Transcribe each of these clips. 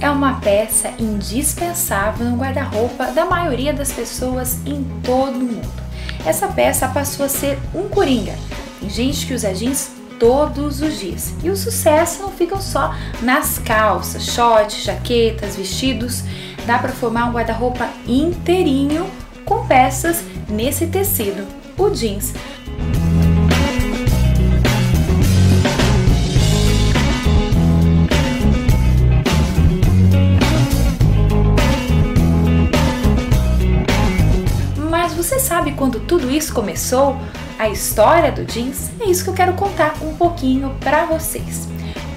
é uma peça indispensável no guarda-roupa da maioria das pessoas em todo o mundo. Essa peça passou a ser um coringa. Tem gente que usa jeans todos os dias. E o sucesso não fica só nas calças, shorts, jaquetas, vestidos. Dá para formar um guarda-roupa inteirinho com peças nesse tecido, o jeans. Você sabe quando tudo isso começou? A história do jeans? É isso que eu quero contar um pouquinho para vocês.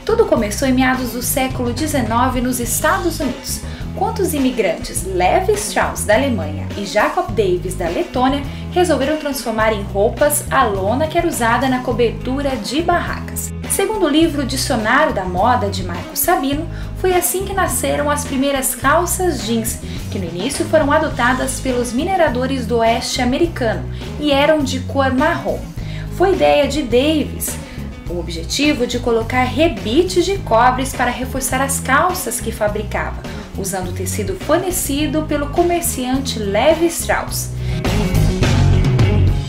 Tudo começou em meados do século XIX nos Estados Unidos, quando os imigrantes Levi Strauss da Alemanha e Jacob Davis da Letônia resolveram transformar em roupas a lona que era usada na cobertura de barracas. Segundo o livro Dicionário da Moda de Marco Sabino, foi assim que nasceram as primeiras calças jeans, que no início foram adotadas pelos mineradores do oeste americano e eram de cor marrom. Foi ideia de Davis, o objetivo de colocar rebites de cobres para reforçar as calças que fabricava, usando o tecido fornecido pelo comerciante Levi Strauss.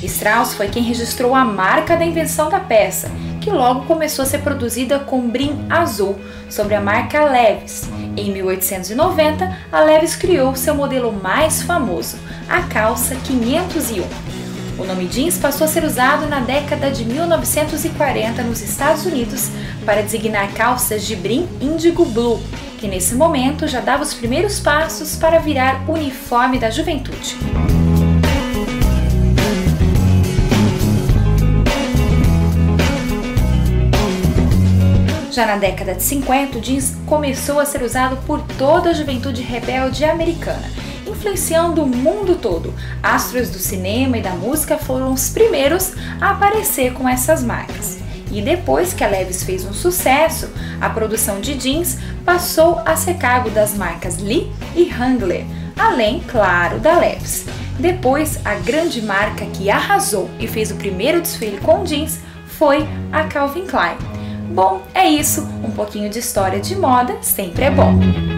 Strauss foi quem registrou a marca da invenção da peça, que logo começou a ser produzida com brim azul, sobre a marca Levis. Em 1890, a Levis criou seu modelo mais famoso, a calça 501. O nome jeans passou a ser usado na década de 1940 nos Estados Unidos para designar calças de brim índigo blue, que nesse momento já dava os primeiros passos para virar uniforme da juventude. Já na década de 50, o jeans começou a ser usado por toda a juventude rebelde americana, influenciando o mundo todo. Astros do cinema e da música foram os primeiros a aparecer com essas marcas. E depois que a Levi's fez um sucesso, a produção de jeans passou a ser cargo das marcas Lee e Wrangler, além, claro, da Levi's. Depois, a grande marca que arrasou e fez o primeiro desfile com jeans foi a Calvin Klein. Bom, é isso. Um pouquinho de história de moda sempre é bom.